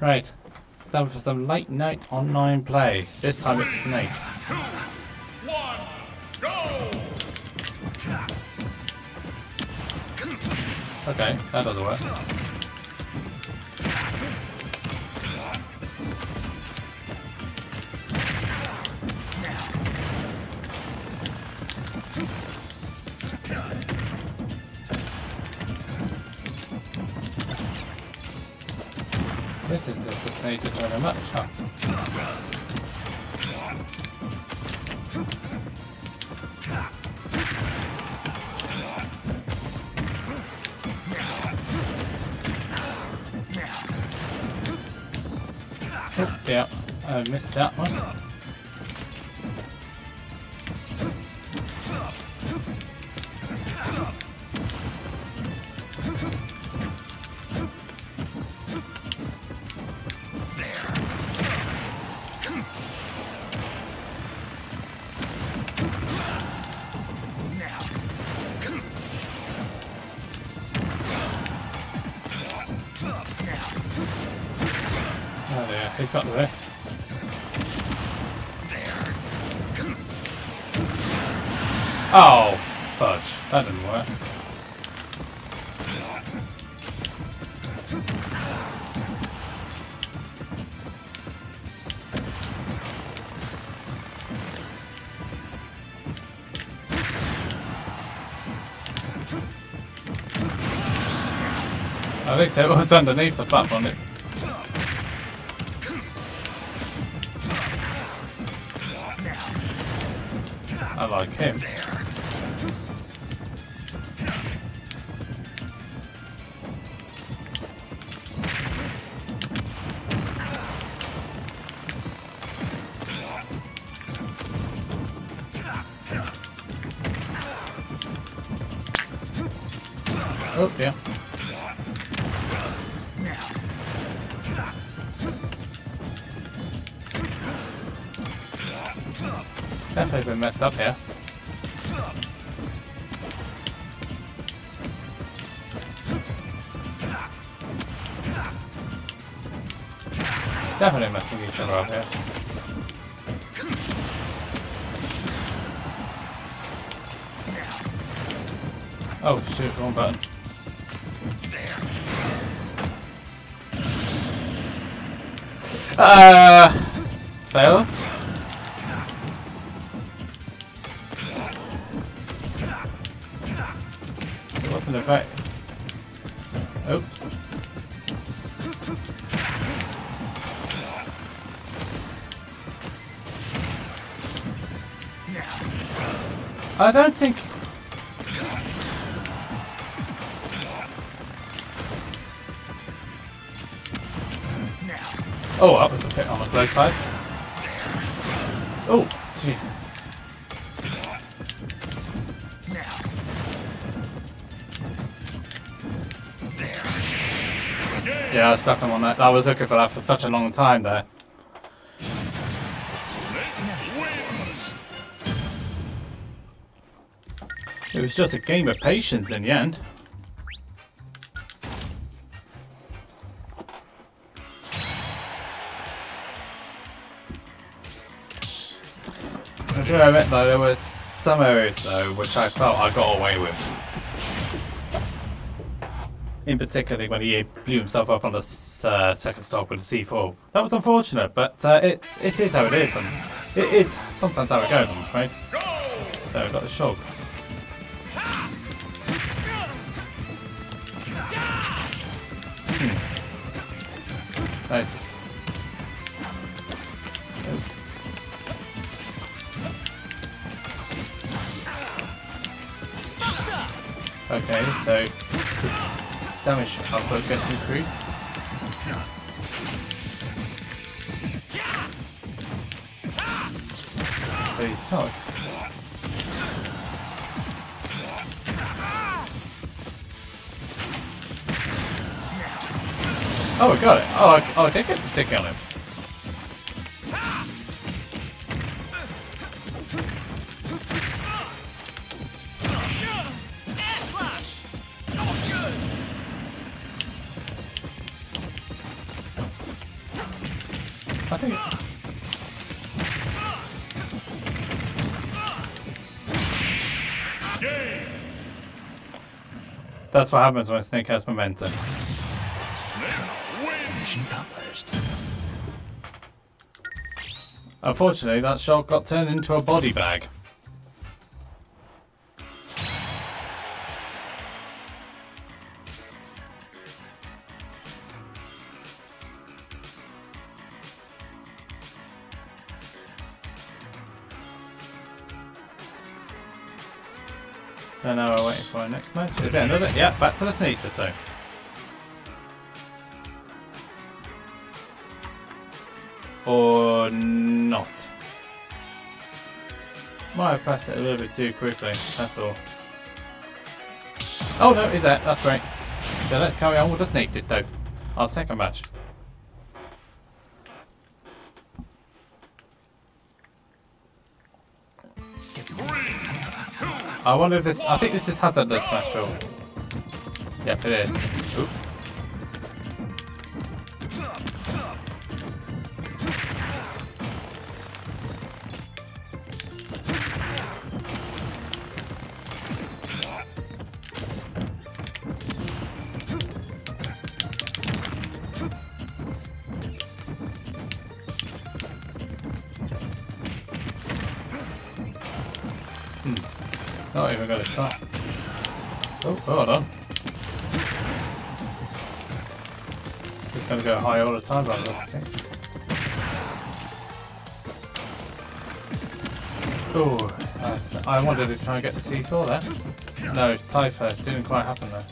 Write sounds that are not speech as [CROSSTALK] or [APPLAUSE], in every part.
Right. Time for some late night online play. This time it's Snake. One, go! Okay, that doesn't work. Turn him up. Oh. Oh, yeah, I missed that one. Oh yeah, he's got the way. Oh, fudge. That didn't work. At least it was underneath the platform. It's been messed up here. Definitely messing each other up here. Oh shoot, wrong button. Uh, fail. Wasn't a fact. Oh. I don't think. Oh, that was a bit on the close side. Oh, Yeah, I was stuck him on that. I was looking for that for such a long time there. It was just a game of patience in the end. I do admit though, there were some areas though which I felt I got away with. In particular when he blew himself up on the uh, second stock with the C4. That was unfortunate, but uh, it's, it is how it is, and it is sometimes how it goes, I'm afraid. So got the shock. Hmm. Nice. Gets increased. But he's stuck. Oh, we got it. Oh, I, oh, I did get the him. That's what happens when Snake has momentum. Unfortunately, that shot got turned into a body bag. So now we're waiting for our next match. Is it another? Back to the sneak tattoo. Or not. Might have pressed it a little bit too quickly, that's all. Oh no, is that? That's great. So let's carry on with the sneak tattoo. Our second match. I wonder if this. I think this is hazardous smash roll. Yep, it is. High all the time, by the way. Oh, I, I wanted to try and get the seesaw there. No, Cypher didn't quite happen there.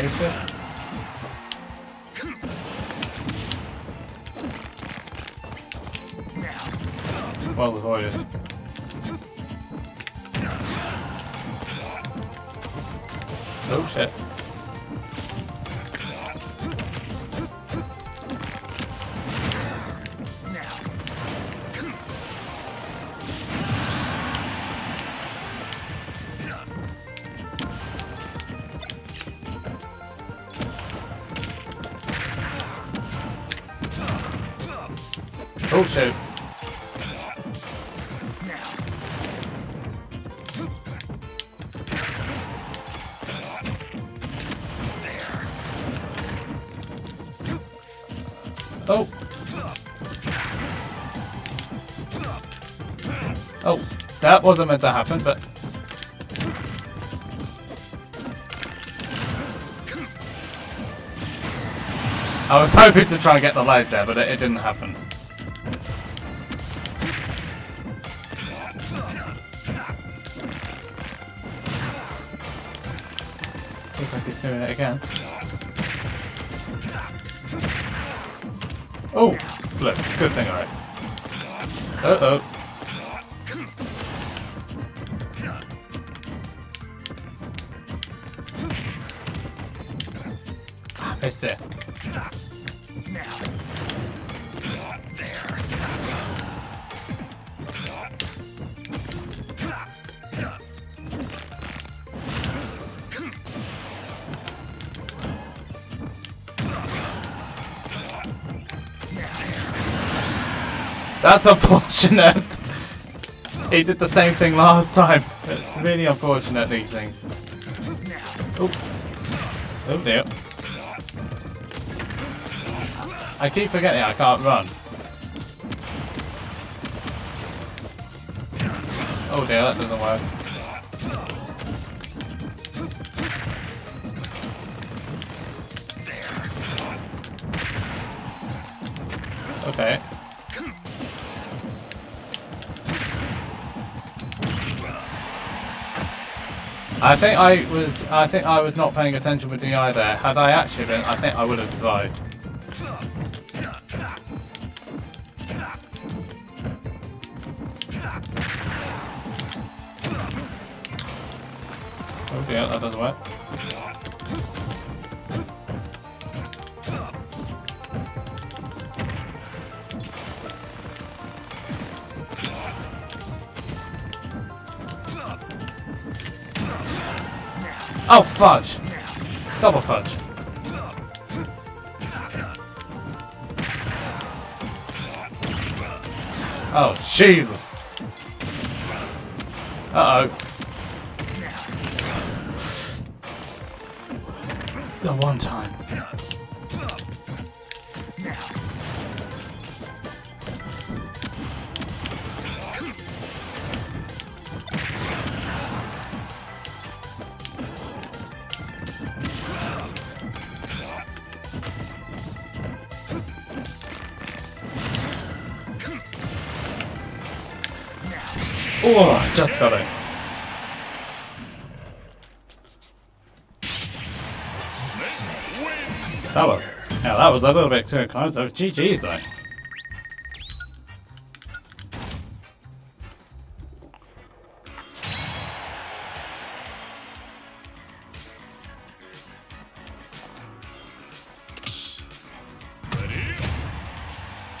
Can you move this? Well avoided. Oh. Oh. Oh, that wasn't meant to happen, but. I was hoping to try and get the ledge there, but it, it didn't happen. Like unfortunate. He did the same thing last time. It's really unfortunate, these things. Oh. Oh dear. I keep forgetting I can't run. Oh dear, that doesn't work. Okay. I think I was I think I was not paying attention with the eye there. Had I actually been, I think I would have survived. Oh, fudge. Double fudge. Oh, Jesus. Was a close. So GG's though.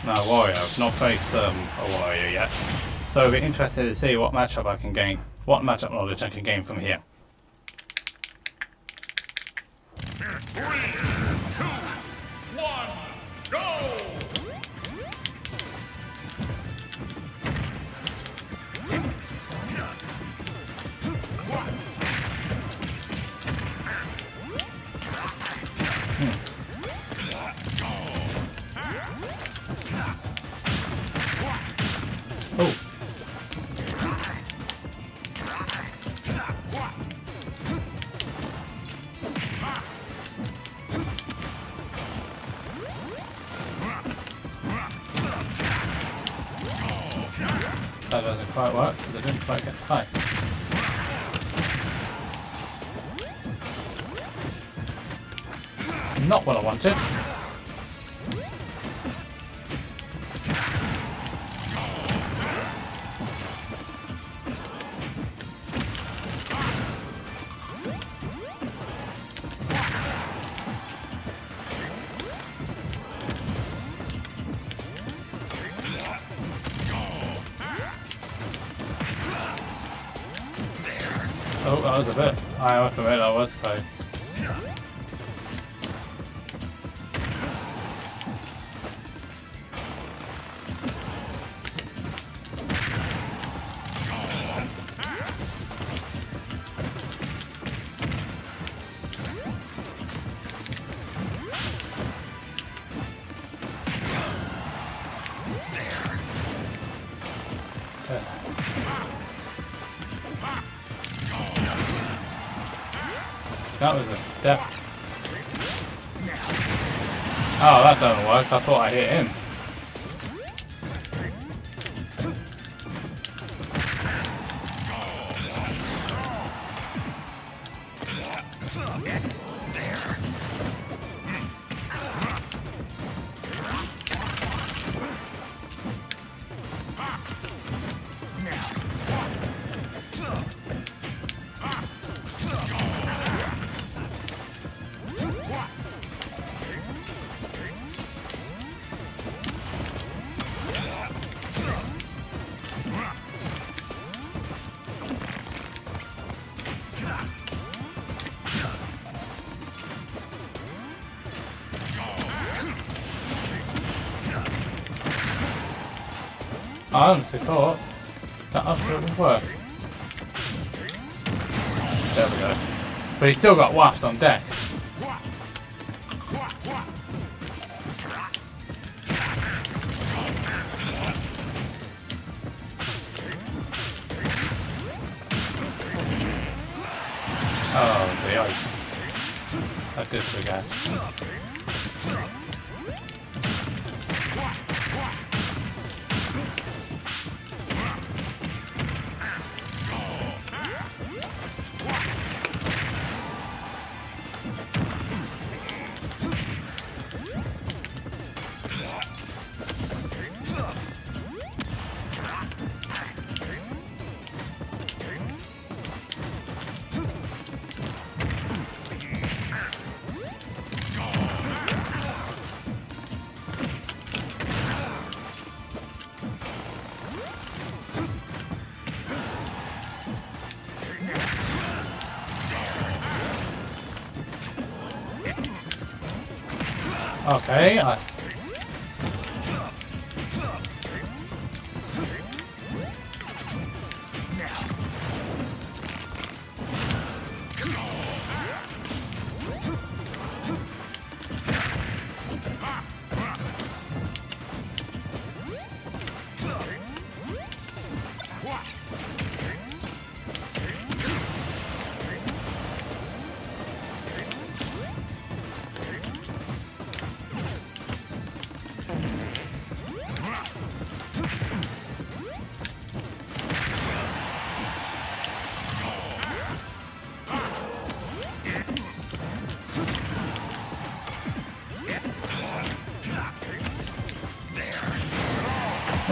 No, Wario. I've not faced um, a Wario yet. So I'll be interested to see what matchup I can gain, what matchup knowledge I can gain from here. Oh, that doesn't quite work because I didn't quite get high. Not what I wanted. I thought thought that absolutely would work. There we go. But he's still got waft on deck. Oh, the ice. I did forget.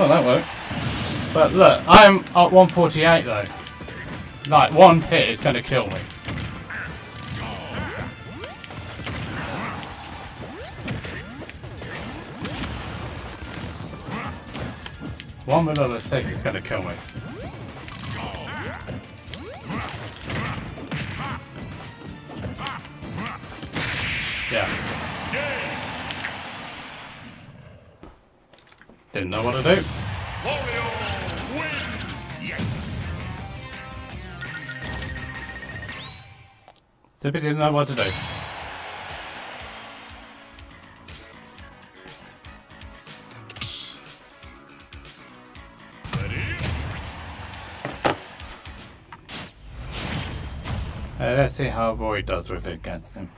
Well, that worked. But look, I'm at 148 though. Like, one hit is going to kill me. One little mistake is going to kill me. Didn't know what to do. Wario wins. Yes. Zippy didn't know what to do. Uh, let's see how Void does with it against him.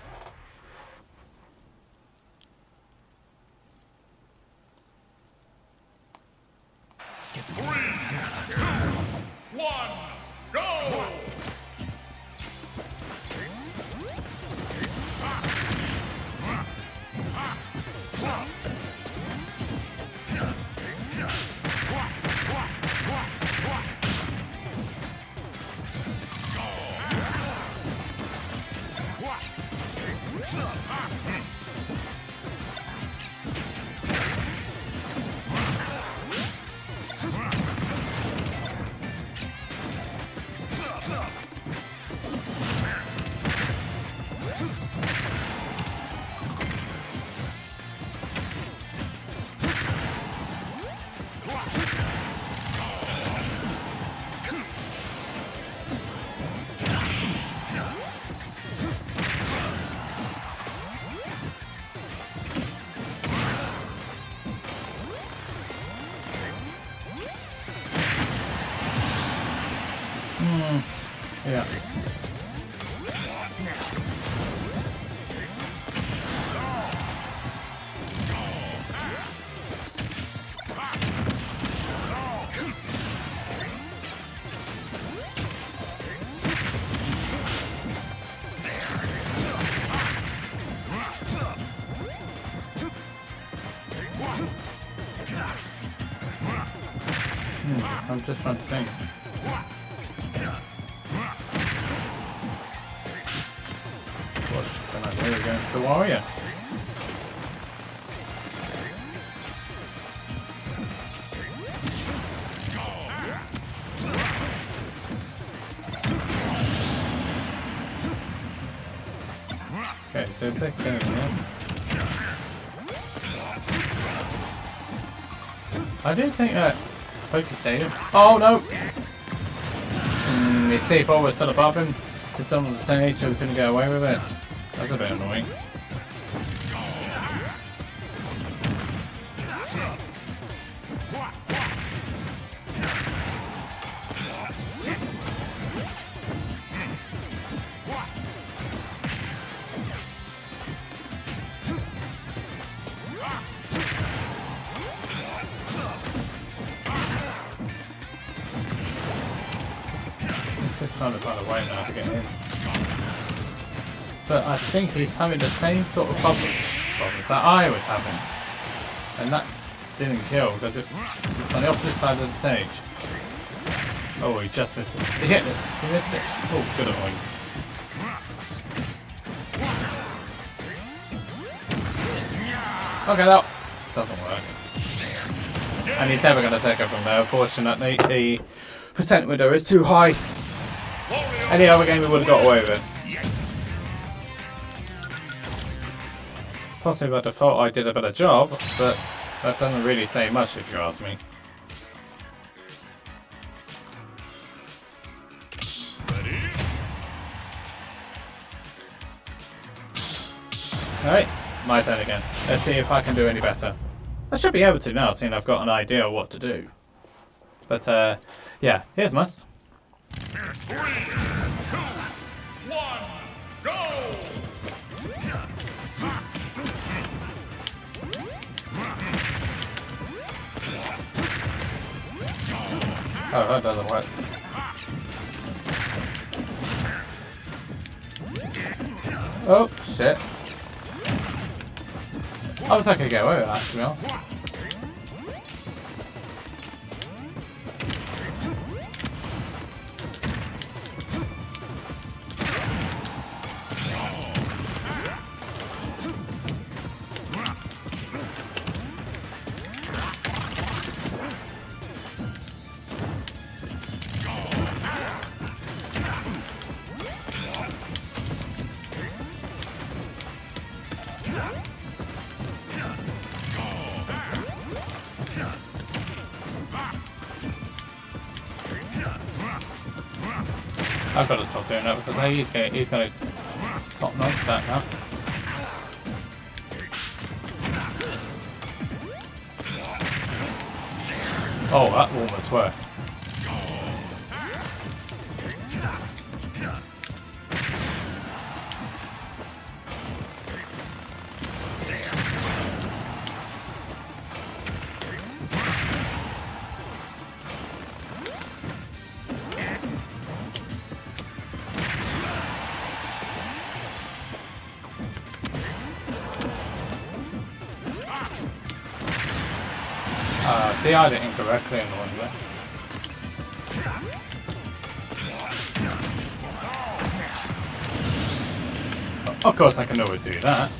I'm just trying. What can I do against the Wario? Okay, so take care. I do think that Poké Stadium. Oh no! Hmm, his C4 was still above him. There's someone on the stage who couldn't get away with it. That's a bit annoying. He's having the same sort of problem problems that I was having. And that didn't kill because it, it's on the opposite side of the stage. Oh, he just missed it. [LAUGHS] He hit it. He missed it. Oh, good avoidance. Okay, that doesn't work. And he's never going to take it from there. Unfortunately, the percent window is too high. Any other game we would have got away with it. Possibly by default I did a better job, but that doesn't really say much if you ask me. Alright, my turn again. Let's see if I can do any better. I should be able to now, seeing I've got an idea of what to do. But, uh, yeah, here's Must. Three, two, Oh, that doesn't work. Oh, shit. I was okay to get away with that, to be honest. I've got to stop doing that because he's going he's to top notch that now. Oh, that almost worked. See, I did it incorrectly in the one way. Of course, I can always do that.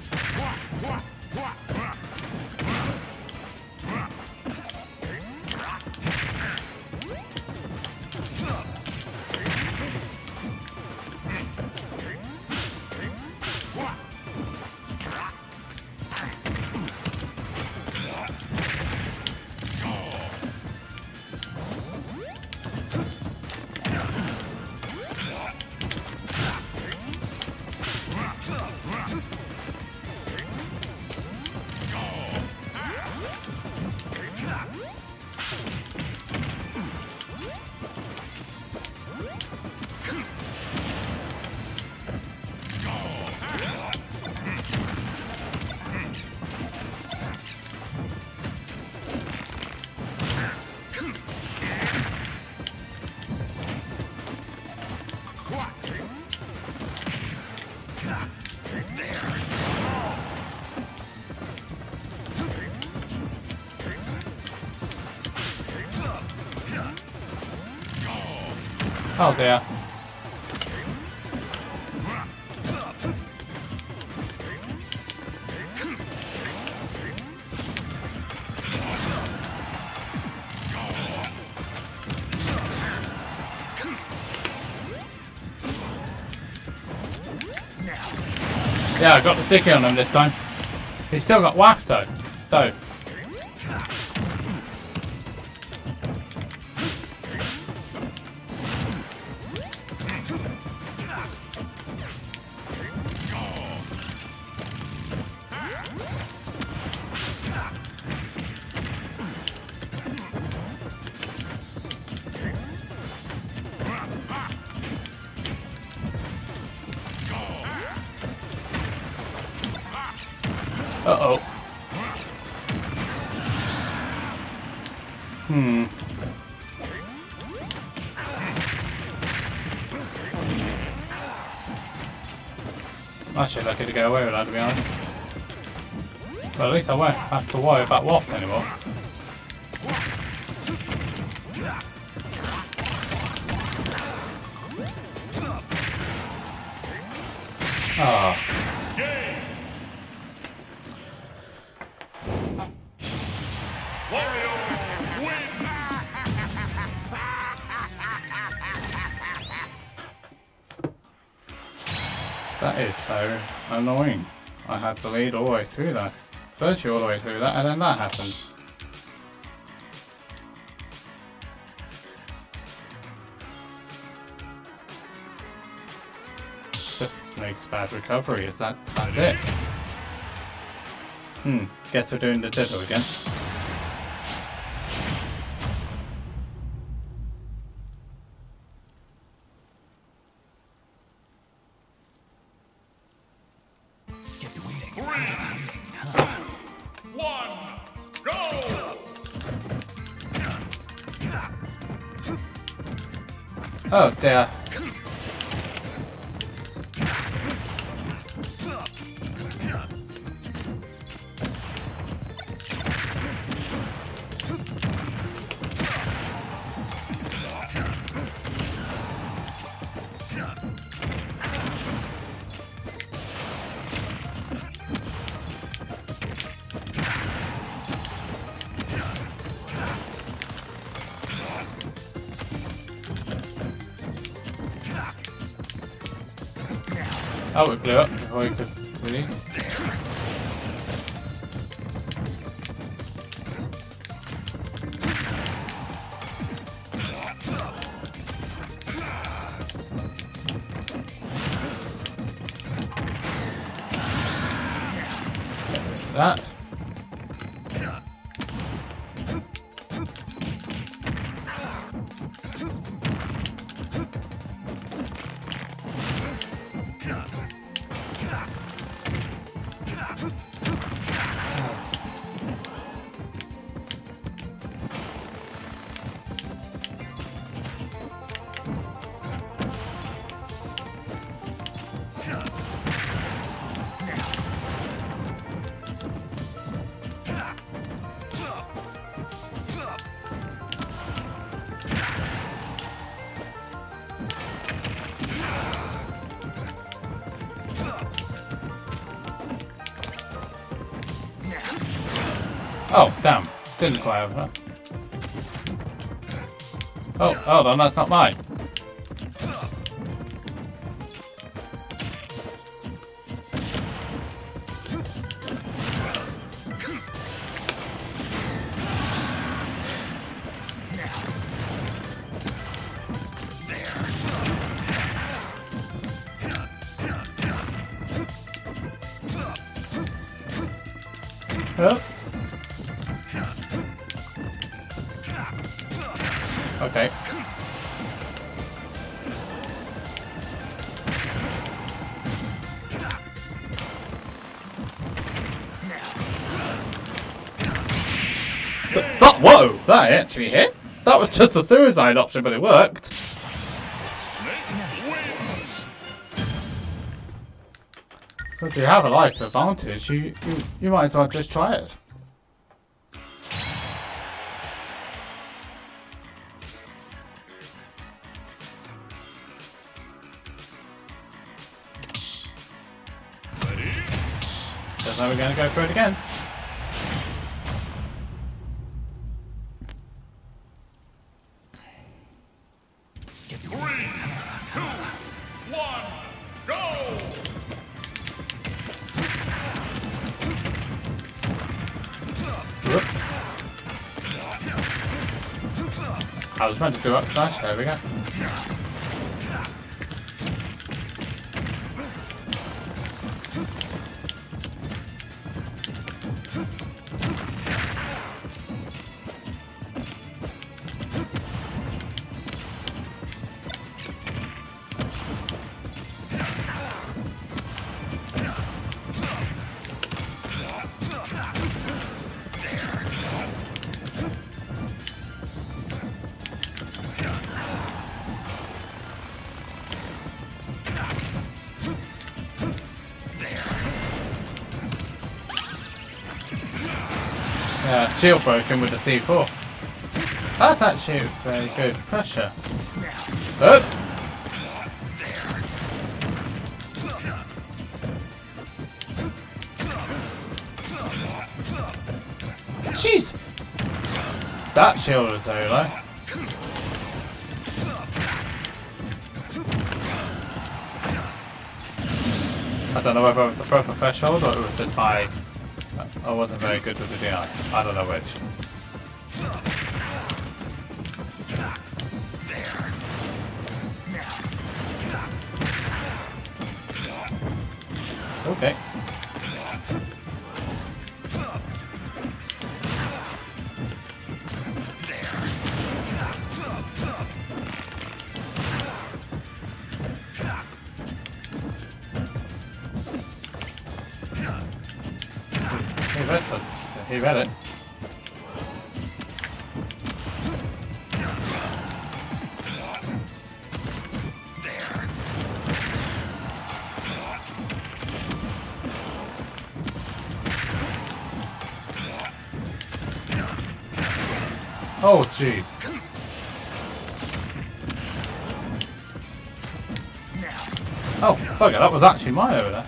Dear. Yeah, I got the sticky on him this time. He's still got waft though. So, Actually, lucky to get away with that, to be honest. But at least I won't have to worry about waft anymore. Through this. Virtually all the way through that, and then that happens. Just Snake's bad recovery, is that that's it? Hmm, guess we're doing the diddle again. Oh Oh, it blew up before you could Didn't quite have. Oh, hold on, that's not mine. That actually hit? That was just a suicide option, but it worked. If you have a life advantage, you, you, you might as well just try it. So now we're going to go for it again. Meant to do up smash, there we go. Shield broken with the C4. That's actually very good pressure. Oops! Jeez! That shield was very low. I don't know whether it was a proper threshold or it was just my. I wasn't very good with the DI. I don't know which. Oh, jeez. Oh, bugger, that was actually mine over there.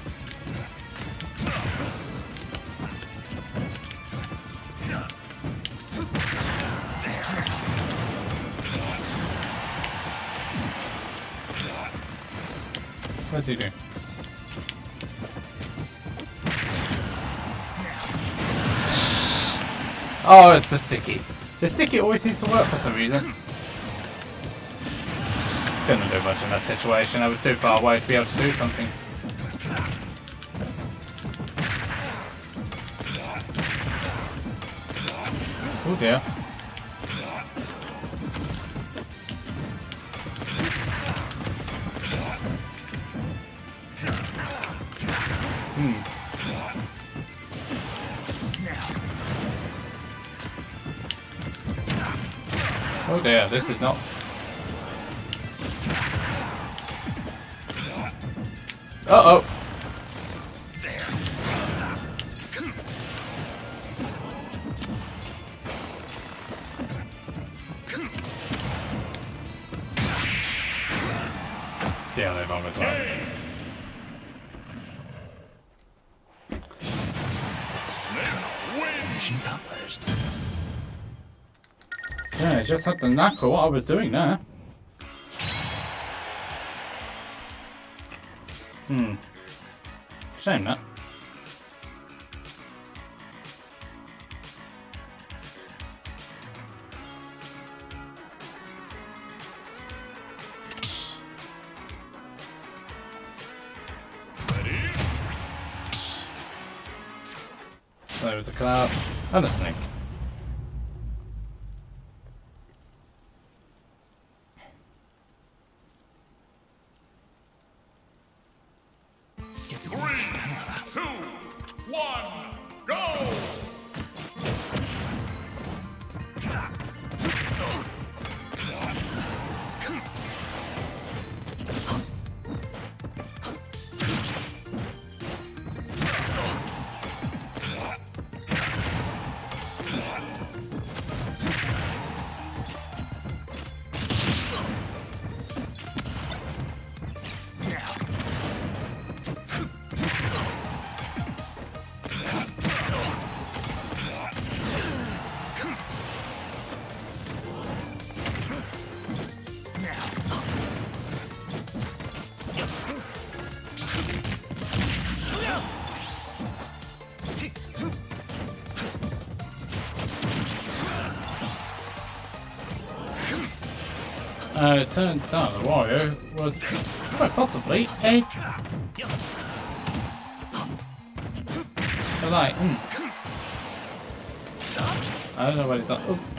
What's he doing? Oh, it's the sticky. The sticky always seems to work for some reason. Couldn't do much in that situation. I was too far away to be able to do something. Oh dear. This is not... Uh-oh! Just had the knack of what I was doing there. One, It turned out the Wario was quite possibly a. light. Hmm. I don't know what he's up. Oh.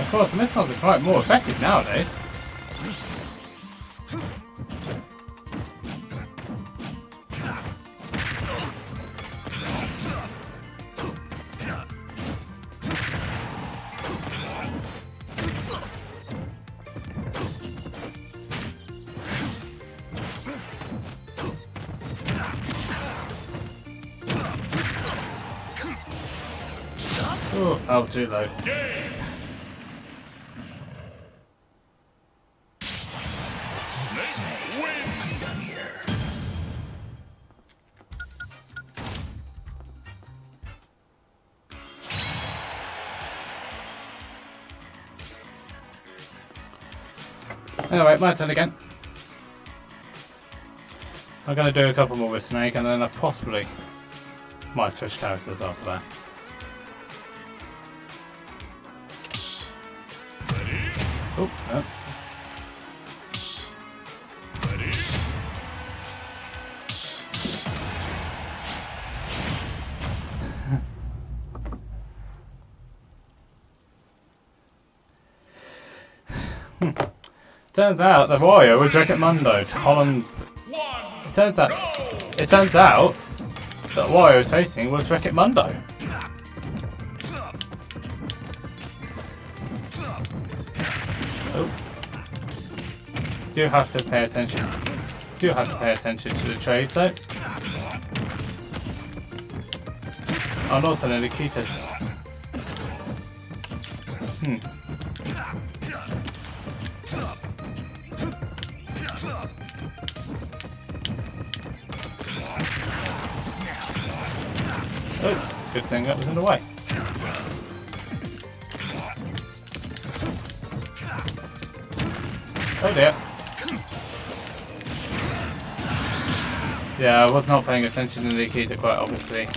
Of course, missiles are quite more effective nowadays. Oh, too low. My turn again. I'm going to do a couple more with Snake and then I possibly might switch characters after that. Oh, no. Turns out the Wario was Wreck-It Mundo, Holland's. It turns out. It turns out that the Wario was facing was Wreck-It Mundo. Oh. Do have to pay attention. Do have to pay attention to the trade though. And also the Nikitas. Was not paying attention to the Nikita quite obviously.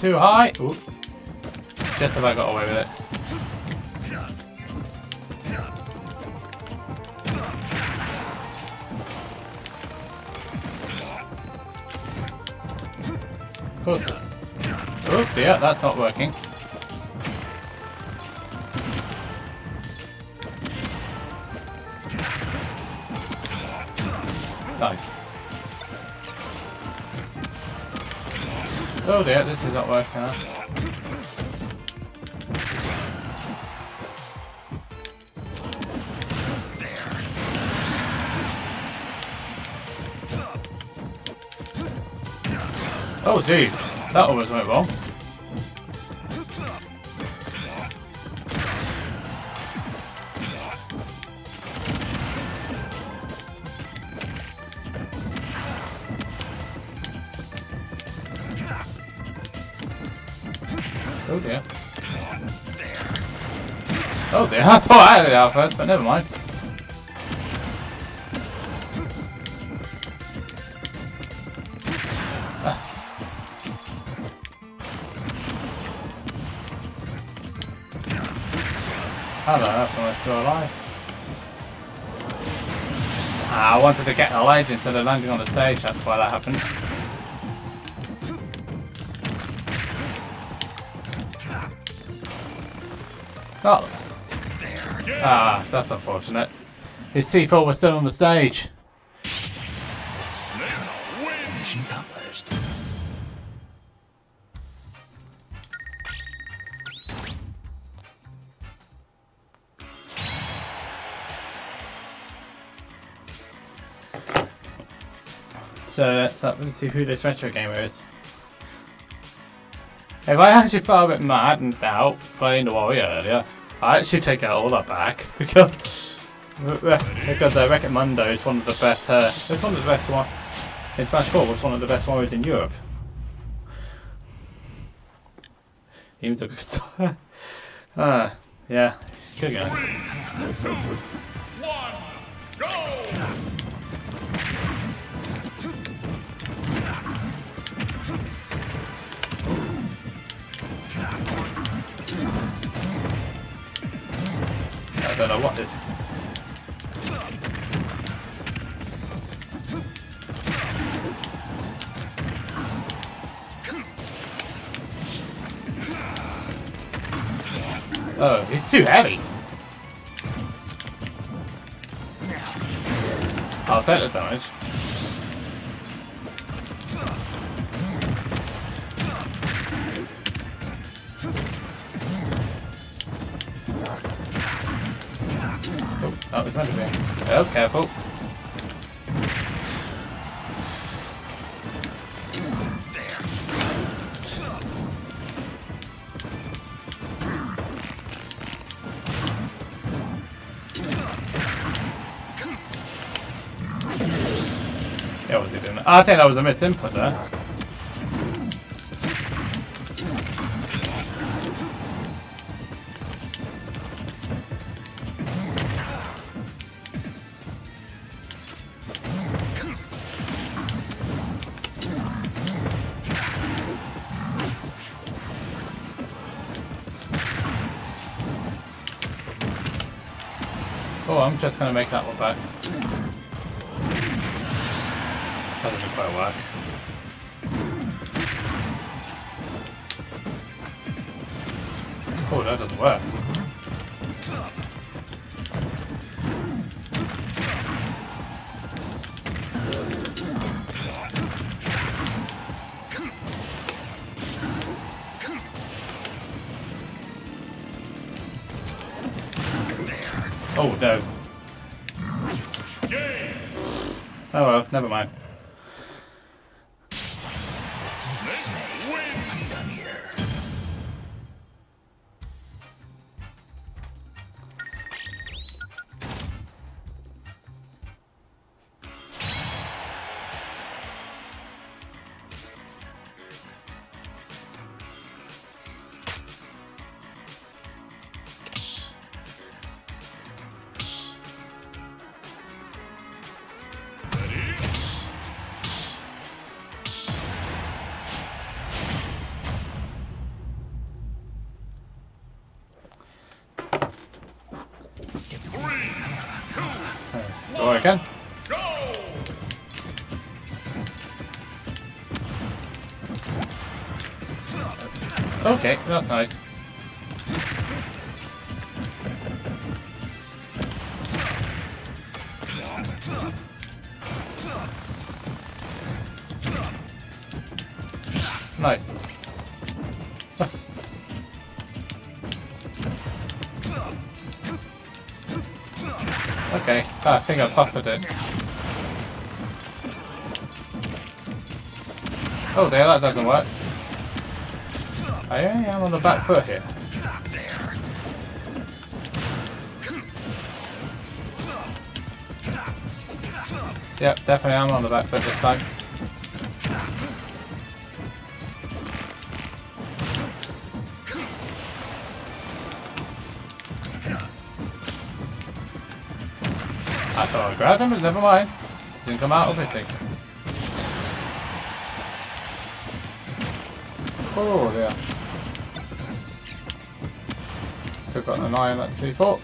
Too high. Ooh. Just about got away with it. Of. Oh that's not working. Oh dear, this is not working out. Oh gee, that almost went wrong. [LAUGHS] I thought I had it out first, but never mind. Hello, that's when I still alive. Ah, I wanted to get a ledge instead of landing on the stage, that's why that happened. Oh. Ah, that's unfortunate. His C4 was still on the stage. So let's, uh, let's see who this retro gamer is. If I actually felt a bit mad and doubt playing the Wario earlier, I actually take it all that back [LAUGHS] because because uh, Wreck-It Mundo is one of the better. It's one of the best one in Smash 4 was one of the best Warios in Europe. Even took a st- Ah, yeah, good guy. One. Go. Don't know what this. Oh, it's too heavy. I'll take the damage. Oh, oh that was meant. Oh, careful. What was doing? I think that was a misinput there. I'm just gonna make that one back. That doesn't quite work. Oh, that doesn't work. Okay, that's nice. Nice. okay, ah, I think I buffered it. Oh there, that doesn't work. I only am on the back foot here. Yep, definitely I'm on the back foot this time. I thought I grabbed him, but never mind. Didn't come out of missing. Oh dear. Got an eye on that C4.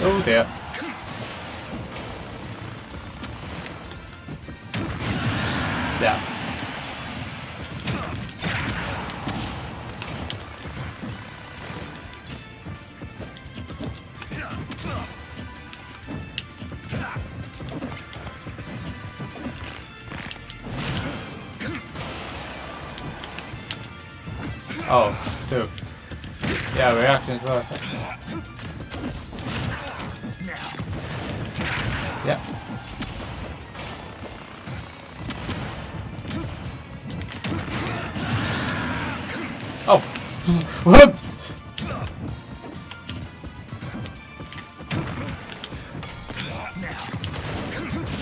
Oh dear. Yeah, reaction as well. Yeah. Oh, [LAUGHS] whoops!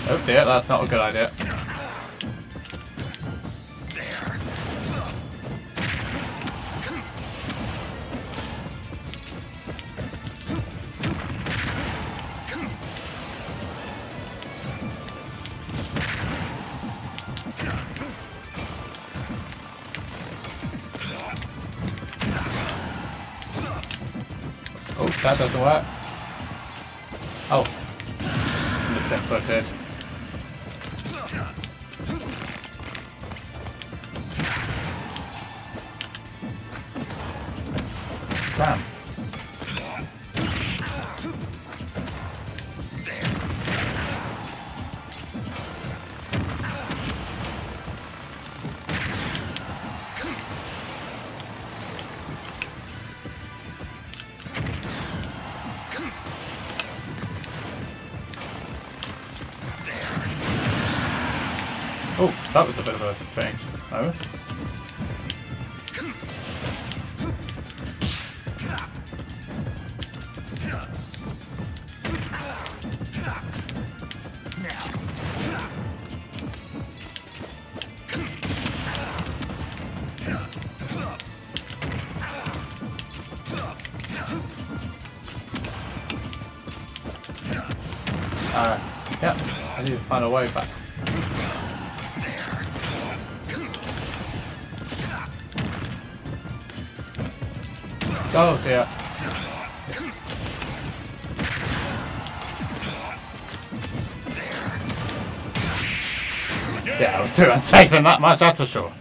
Oh dear, that's not a good idea. That doesn't work. Oh. Misinputted. Damn. Need to find a way back. Oh dear. Yeah, I was too unsafe in that much, that's for sure.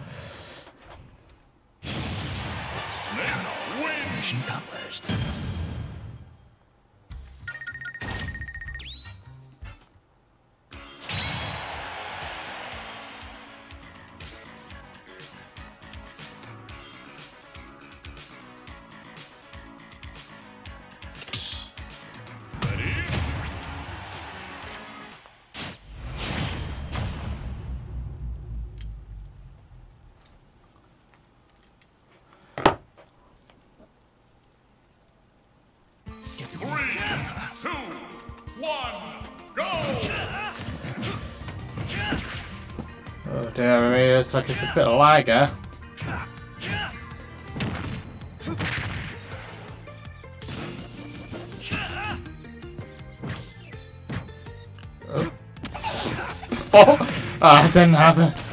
It's like it's a bit of lag here. Oh. oh, ah, it didn't happen. It's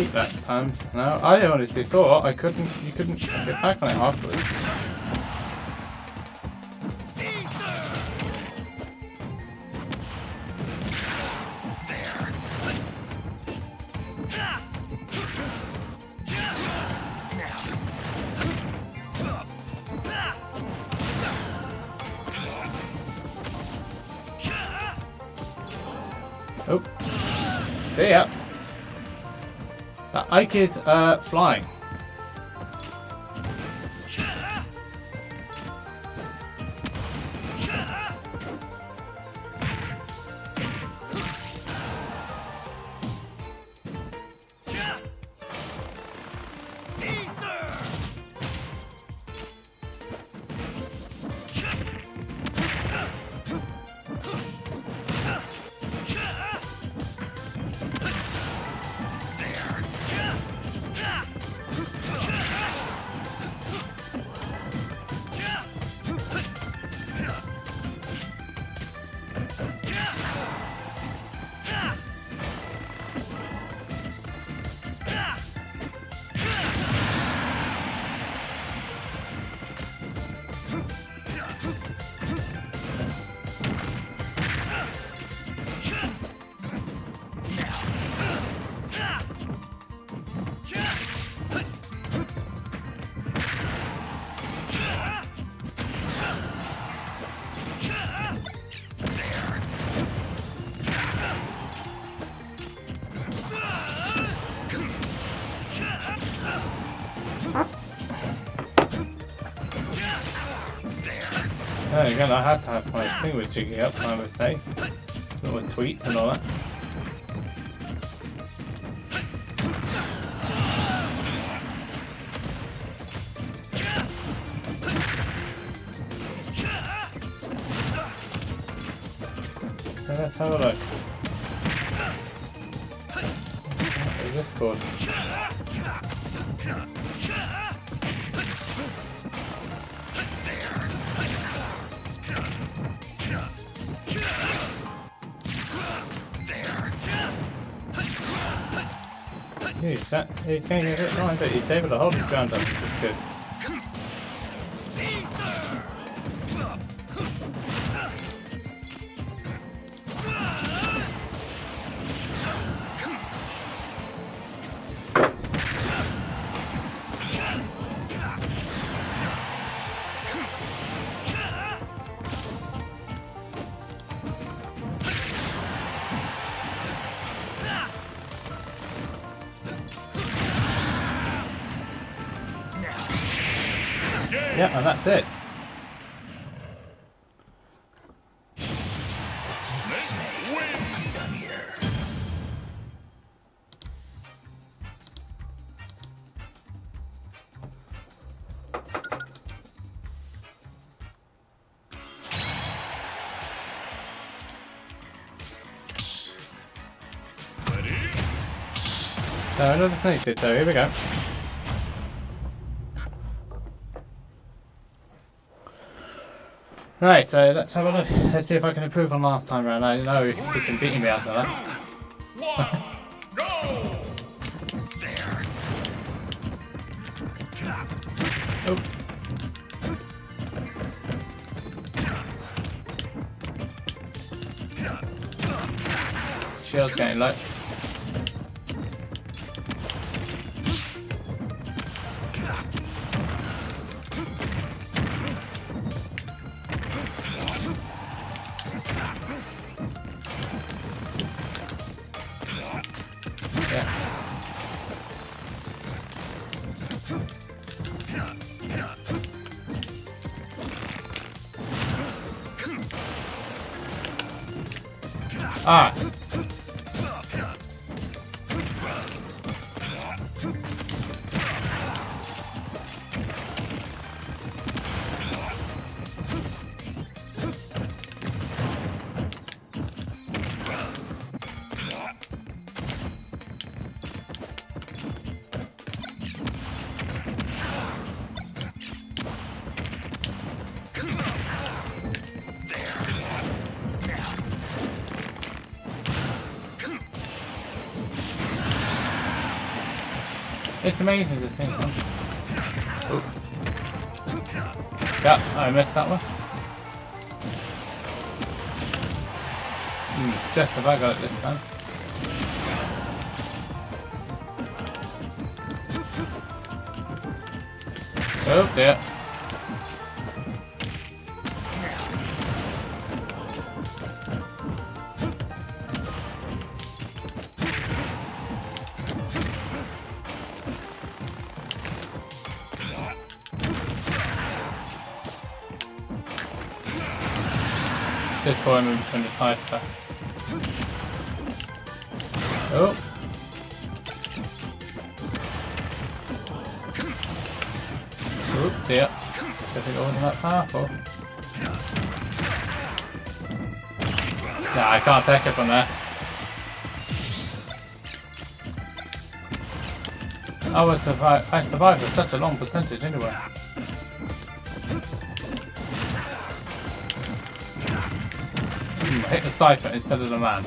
hate that times. No, I honestly thought I couldn't. You couldn't get back on it afterwards. Is uh, flying. There again, I had to have my thing with Jiggy up, I would say. Little tweets and all that. He's getting a bit right, but he's able to hold his ground up, which is good. So another snake pit, so here we go. Right, so let's have a look. Let's see if I can improve on last time round. I know he's been beating me out of that. [LAUGHS] Oh. Shield's getting low. Amazing the things. Oh. Yeah, I missed that one. Hmm, just about got it this time. In between the there. Oh. Oh dear. Don't think I wasn't that powerful. Nah, I can't take it from there. I was survive I survived with such a long percentage anyway. Hit the Cypher instead of the man.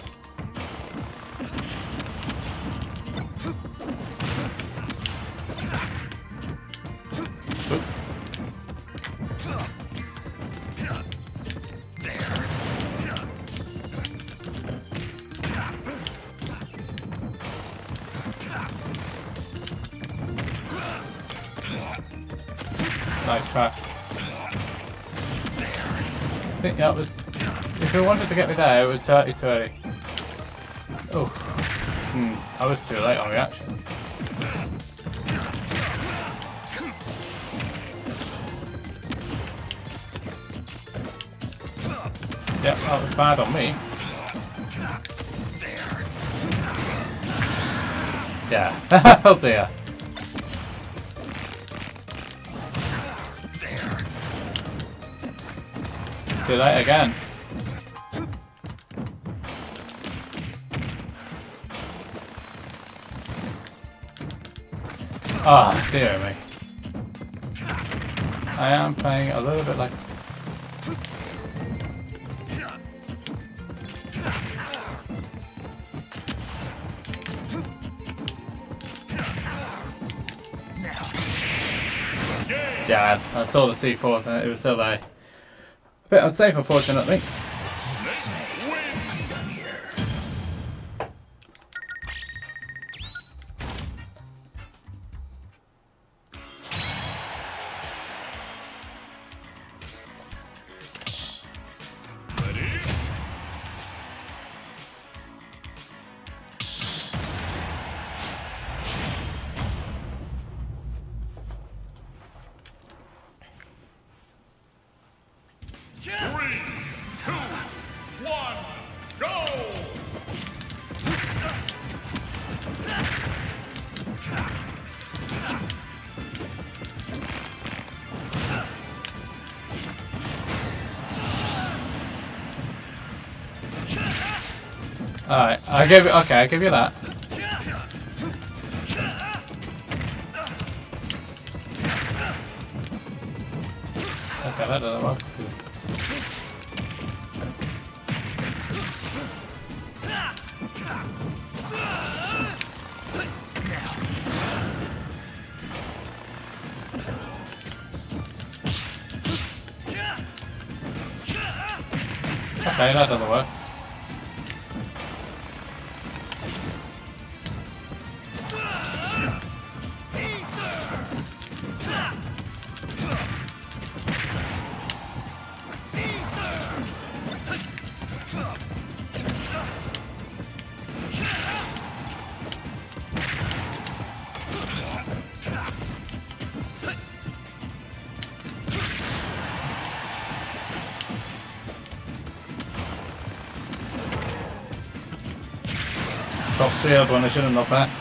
to get me there, it was 30 20. Oh. Hmm. I was too late on reactions. Yep, that was bad on me. Yeah. [LAUGHS] oh dear. Too late again. Ah, dear me. I am playing a little bit like Yeah, I saw the C4 and it was still there. A bit unsafe, unfortunately. Three, two, one, go! Alright, I give you okay, I give you that. Top shield one, I should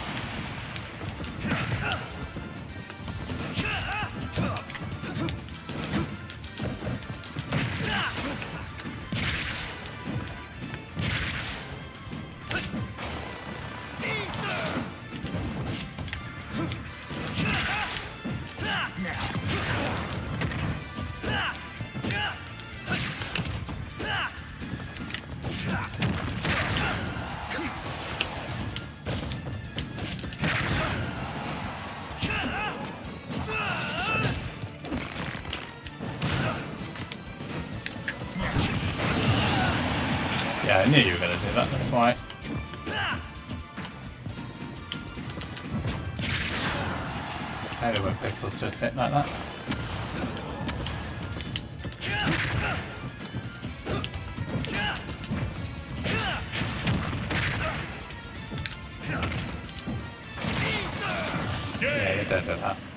Yeah, you did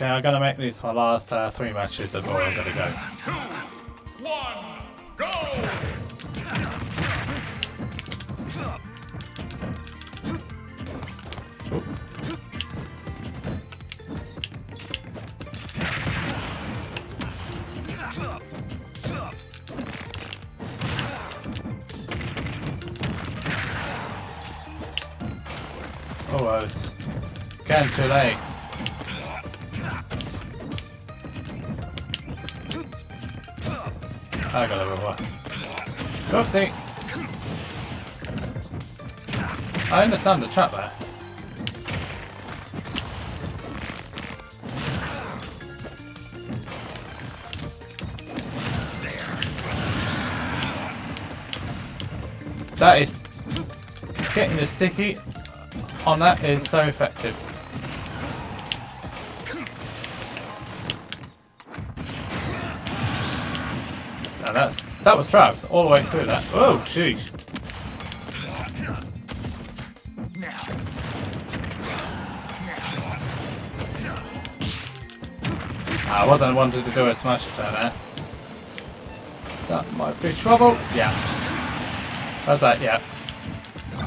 Okay, I'm gonna make these my last uh, three matches of all I'm gonna go. Two, one, go! Oh, I was getting too late. I got a one. Oopsie! I understand the trap there. That is getting the sticky on that is so effective. That was traps all the way through that. Oh, sheesh. Ah, I wasn't wanted to do a smash attack there. Eh? That might be trouble. Yeah. That's that, yeah.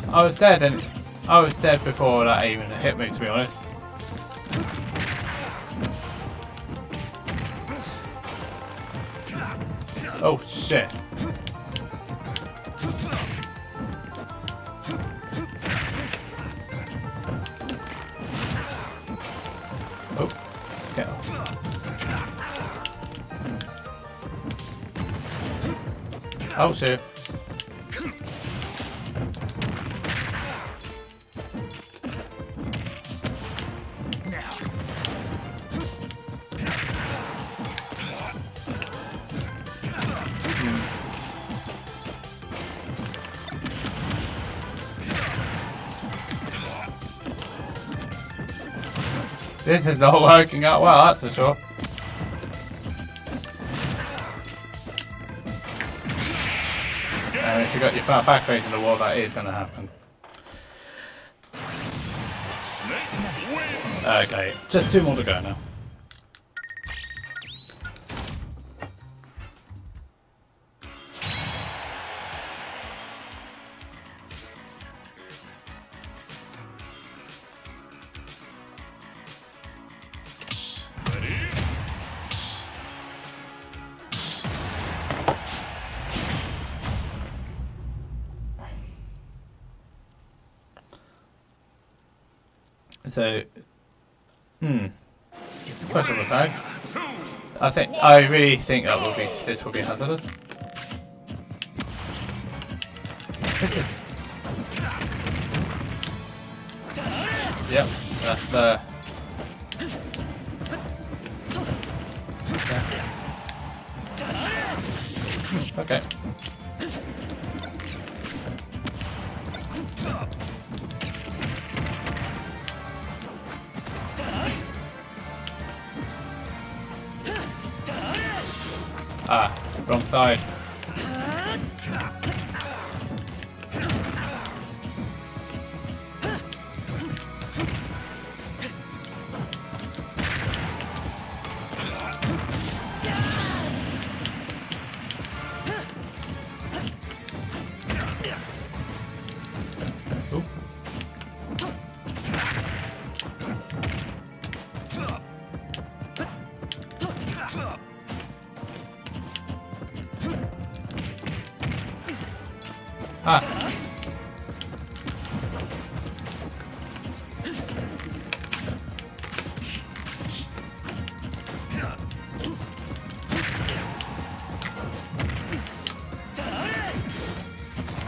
I was dead and I was dead before that even hit me to be honest. Shit. Oh, off. Oh shit. This is all working out well, that's for sure. And if you got your fat back facing the wall, that is going to happen. Okay, just two more to go now. So, hmm. Questionable tag. Two. I think I really think that will be this will be hazardous. This is. Yep, that's uh. yeah. Okay. Wrong Ah.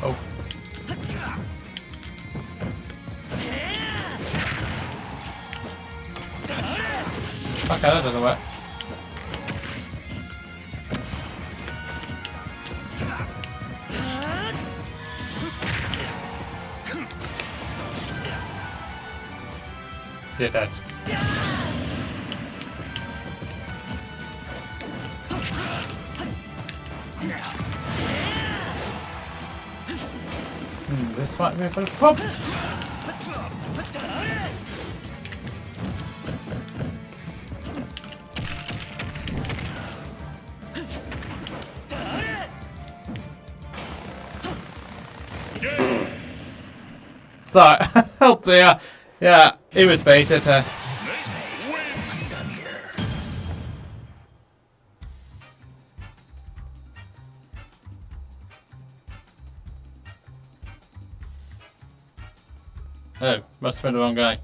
Oh. Okay, that doesn't work. You're. Hmm, this might be a bit of problem. So, [LAUGHS] oh dear. Yeah, he was baited. Snake oh, must have been the wrong guy.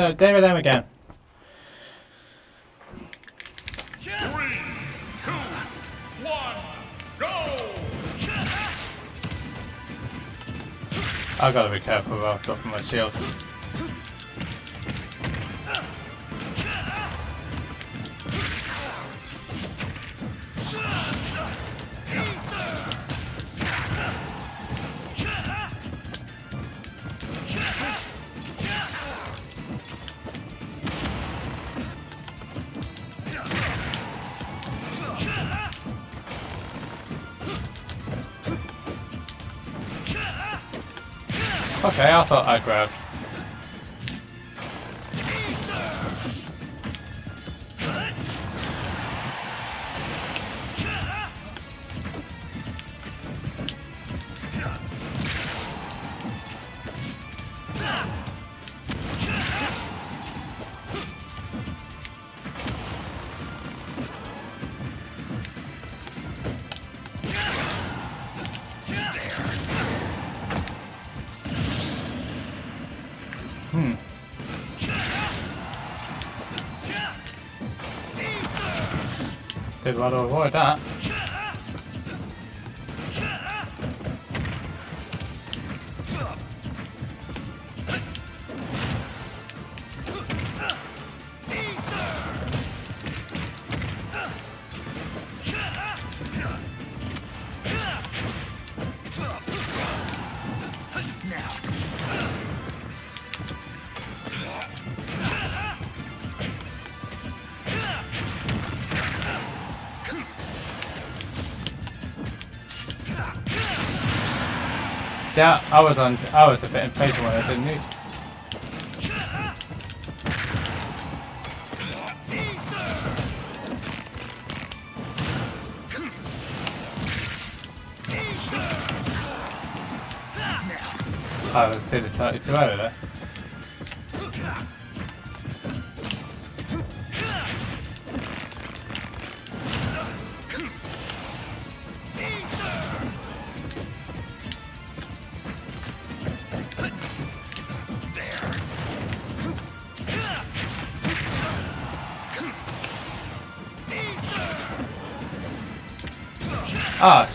So, David M again. Three, two, one, go! I gotta be careful about dropping my shield. Thought I grabbed. Well to avoid that. Yeah, I was on. I was a bit impatient when I didn't need. I did slightly too early there. Ah,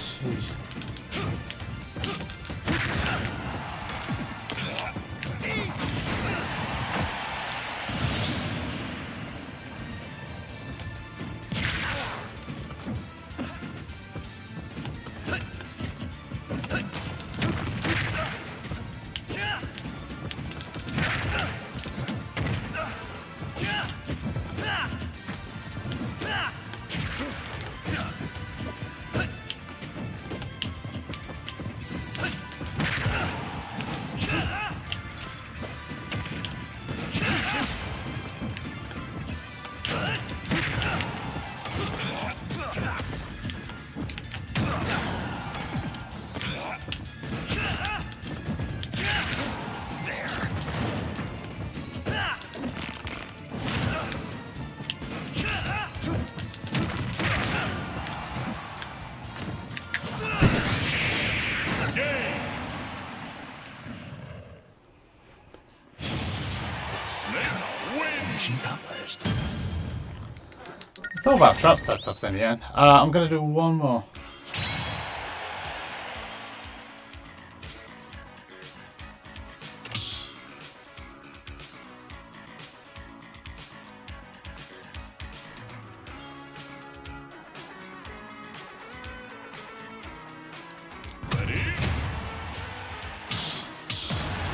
It's all about trap setups in the end. Uh, I'm gonna do one more.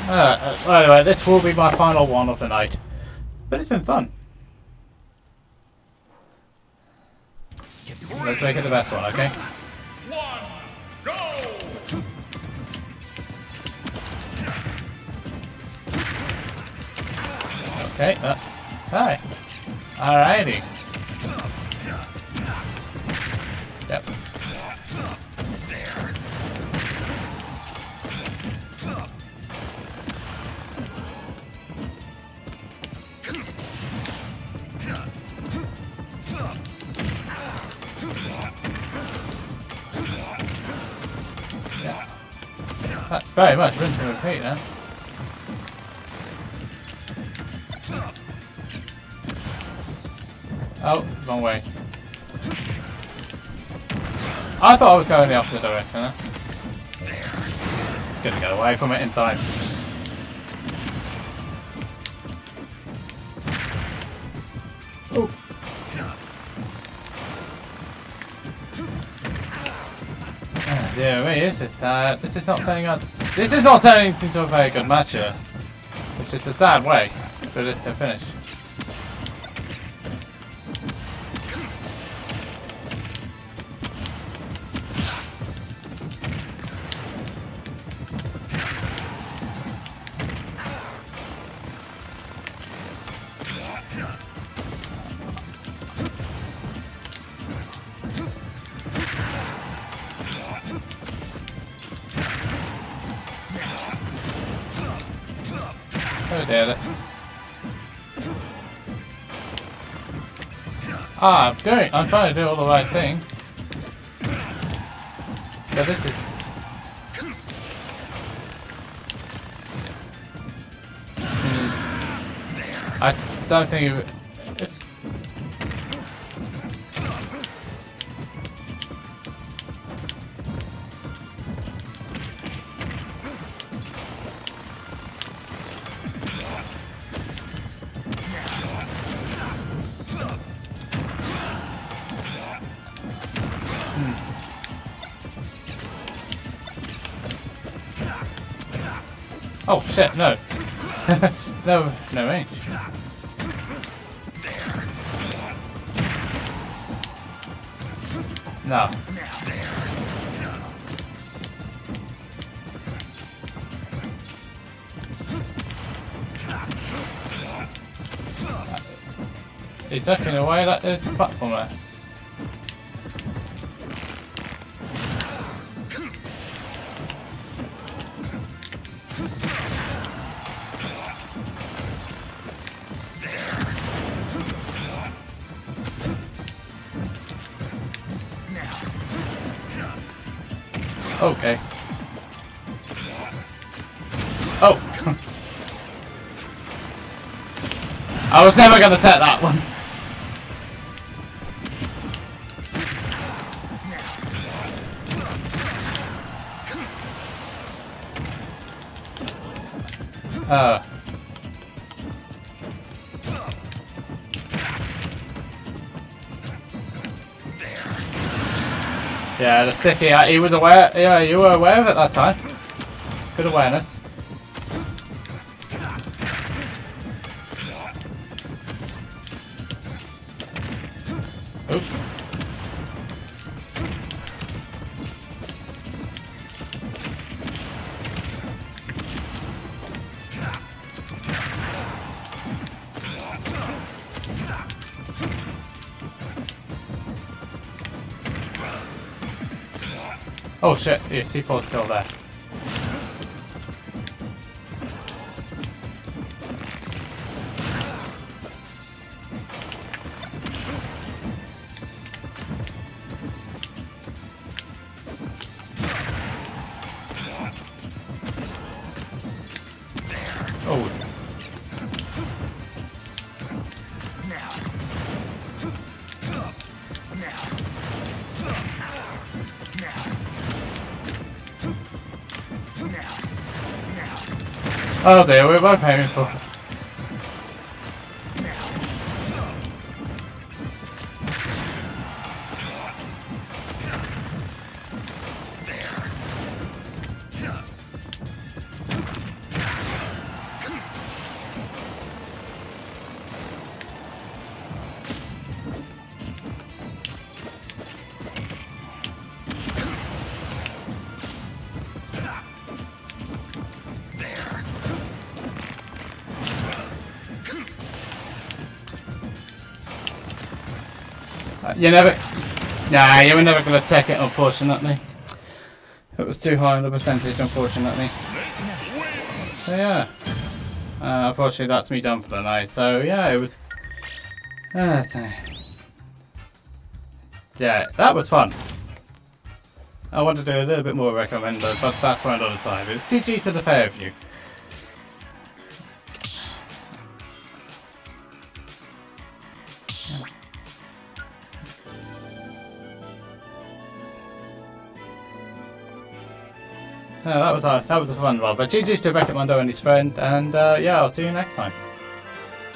Uh, uh, anyway, this will be my final one of the night. But it's been fun. Get Let's make it the best one, okay? One, go! Okay, that's... Hi. Alrighty. Very much rinse and repeat now. Oh, wrong way. I thought I was going the opposite direction. Huh? Gonna get away from it in time. Oh. Oh dear me, this is sad. This is not turning out. This is not turning into a very good match here. Which is a sad way for this to finish. Ah, I'm doing. I'm trying to do all the right things. But this is. Hmm. I don't think it, no, no range. No. He's looking away like there's a platform there. Was never gonna take that one. Uh. Yeah, the sticky. uh, He was aware. Yeah, you were aware of it that time. Good awareness. Shit, yeah, C4's still there. Oh dear, we're both painful. Uh, You never. Nah, you were never going to take it, unfortunately. It was too high on the percentage, unfortunately. So, yeah. Uh, unfortunately, that's me done for the night. So, yeah, it was. Uh, so... Yeah, that was fun. I want to do a little bit more recommender, but that's for another time. It's GG to the pair of you. Was a that was a fun one. But GG's to Wreck-It Mundo and his friend, and uh, yeah, I'll see you next time.